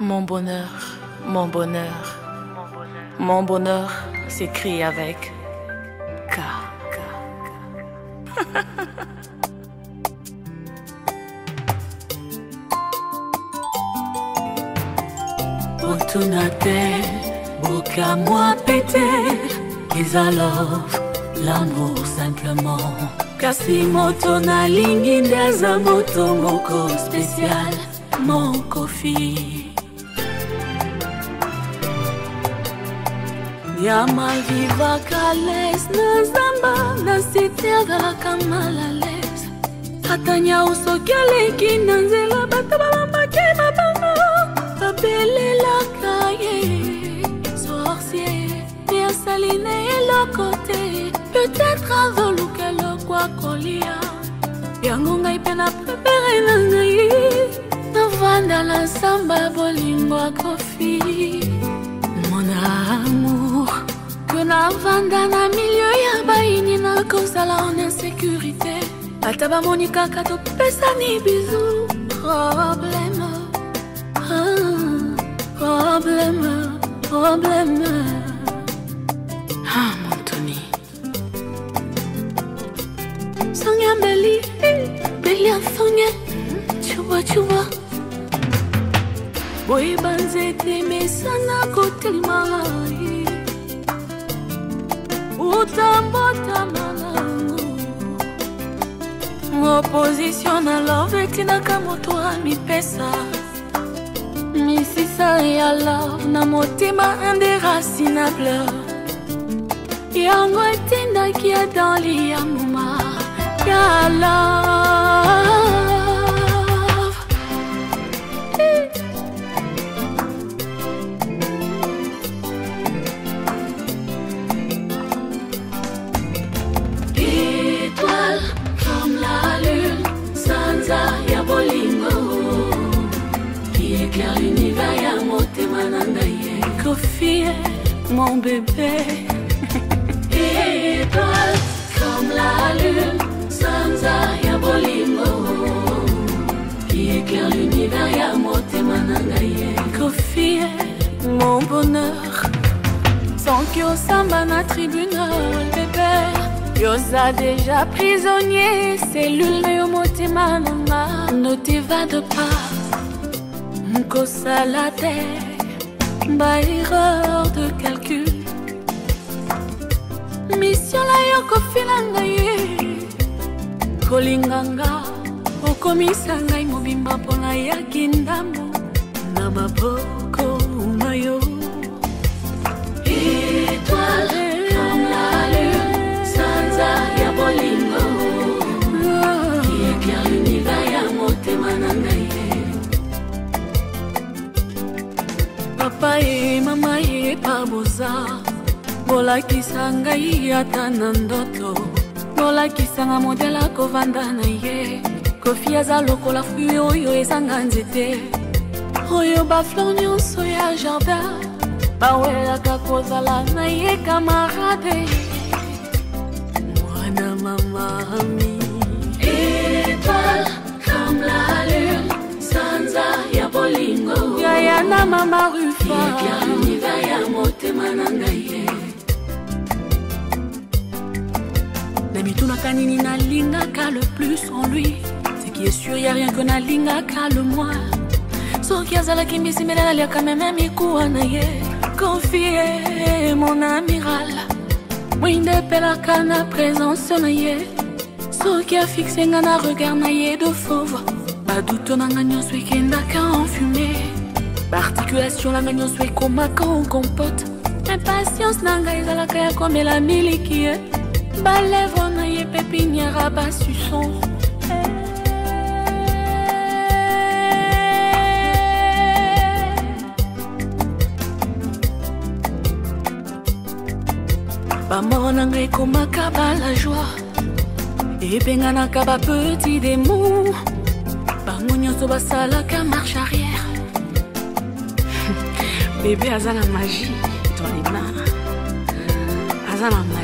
Mon bonheur, mon bonheur, mon bonheur s'écrit avec K. tout na terre, boca moi péter, les love. l'amour simplement kasi moto nalingi nde aza moto moko spécial mokofi nyama vivaka les na nzamba na site azalaka malales ata nyau soki aleki na nzela bato babambaki na bango babelelaka ye sorcier pe asali na eloko peut-être avoluke lokwa kolia yango ngai mpe na prepere na ngai navanda na nsamba bolingo akofi mon amour ke navanda na milio ya baini nakozala en insécurité ata bamoni kaka topesani bizu oh. 세상에 좋아 좋아 boye banzete mesana kotelema ye otambatama nango opozisio na love etinaka moto amipesa misisa ya love na motema inderacinable yango etindaki adali ya moma ya love est mon bébé. Et toi, comme la lune, sans rien bolingo, qui éclaire l'univers à moté manangaye. mon bonheur, sans que samba un tribunal, bébé. Yosa déjà prisonnier, cellule de moté mananga. Ne t'évade pas, la terre. ba erreur de calcul misiola yo kofila ngai ye kolinganga okomisa ngai mobimba mpona yaki ndambo na maboko na yo bolakisa ngai ata na ndoto bolakisanga modela kovanda na ye kofi aza lokola frui oyo ezanga nzete oyo baflor nyonso ya jardin bawelaka kozala na ye kamarade mwana mamami étoile comme la lune sanza ya bolingo yaya na mama rufa linga ka le plus en lui ce qui est sûr y a rien que ka le moins soki azalaki mbisimela quand même un na ye Confie mon amiral pela na présence na ye soki afixe nga na regard na ye de fauve doute na nga nyonso ekendaka enfume baarticulation na nga nyonso ekomaka en compote impatience na ngai ezalaka ya komela miliki ye balèvre les pépinières à bas suçon. bamor la ekomaka Et ebenganaka bapeti demo bango nyonso basalaka marche arrière bébé aza na magie toalema aza magie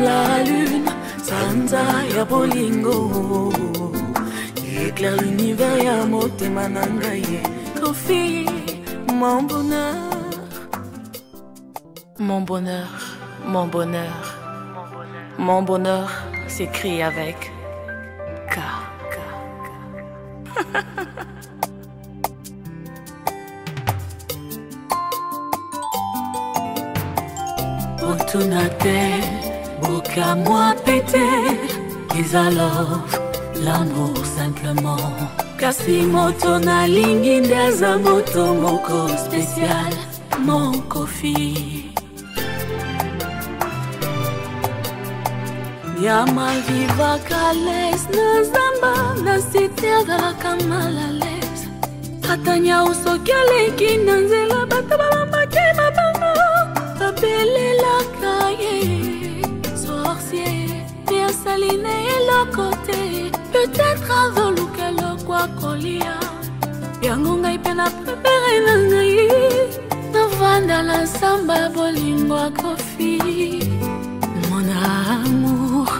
la lune, Sanza ya bolingo Éclaire l'univers ya moté manangaye. confie Kofi, mon bonheur Mon bonheur, mon bonheur Mon bonheur s'écrit avec K boucle à moi pété mais alors l'amour simplement kasi moto nalingi nde aza moto moko spécial mon kofi nyama vivaka les na zamba na site azalaka malales ata nyau soki aleki na nzela bato babamba nazoluka eloko akolia yango ngai mpe na prepere na ngai navanda na nsamba ya bolingo akofi mona amour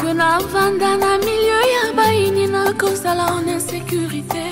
ke navanda na milio ya baini nakozala en insécurité